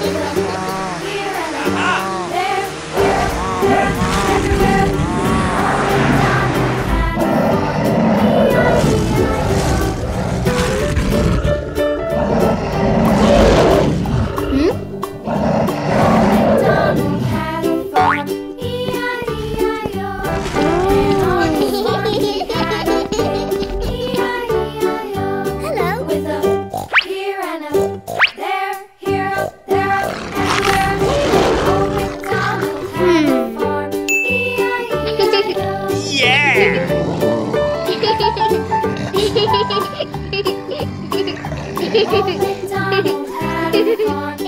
farm. E-I-E-I-O. Old MacDonald had a farm.